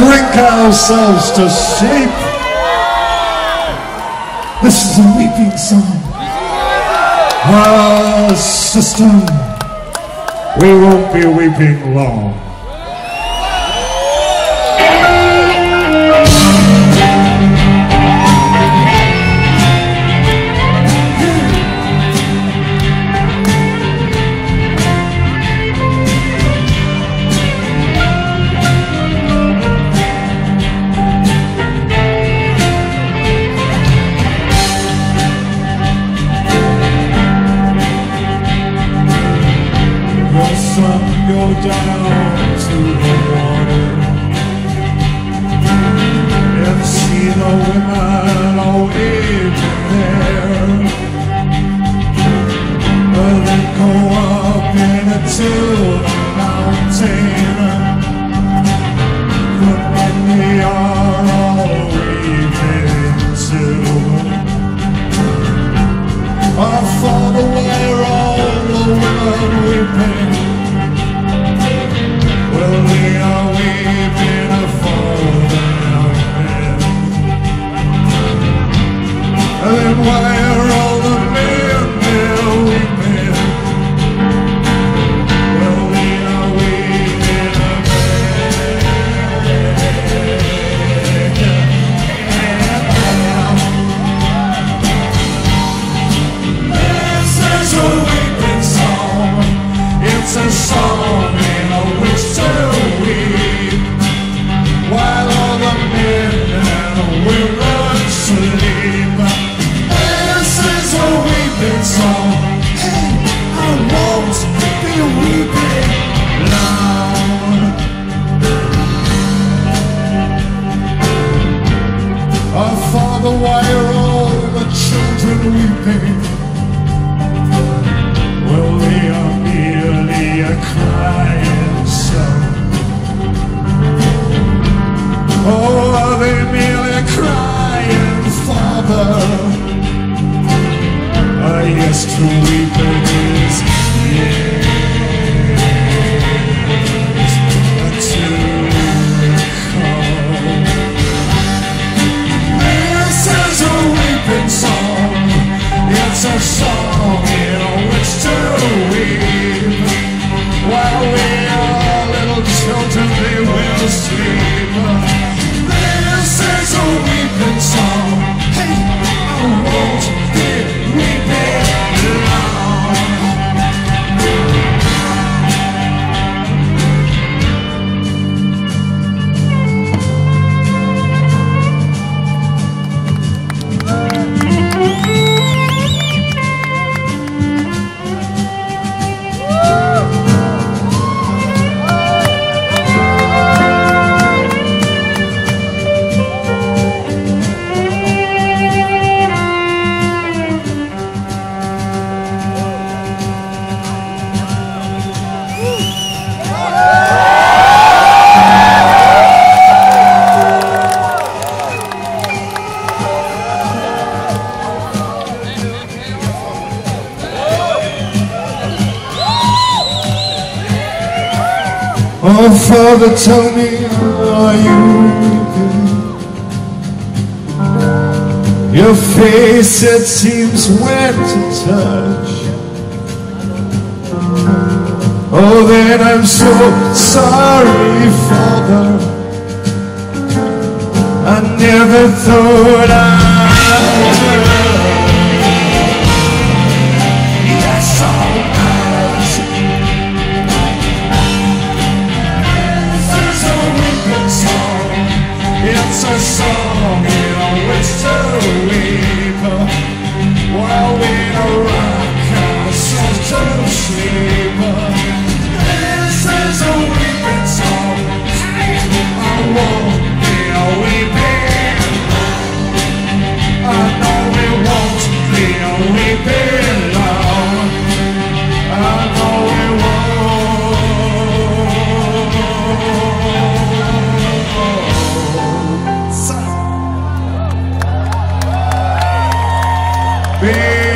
drink ourselves to sleep. This is a weeping song. Ah, sister, we won't be weeping long. Down to the water and see the women there. Uh, Then go up into the mountain, While all the men and women sleep. Well, they are merely a crying. Oh, are they merely crying, Father? Ah, yes, to weeping Oh, Father, tell me, are you weeping? Your face, it seems wet to touch. Oh, then I'm so sorry, Father. I never thought I'd. Be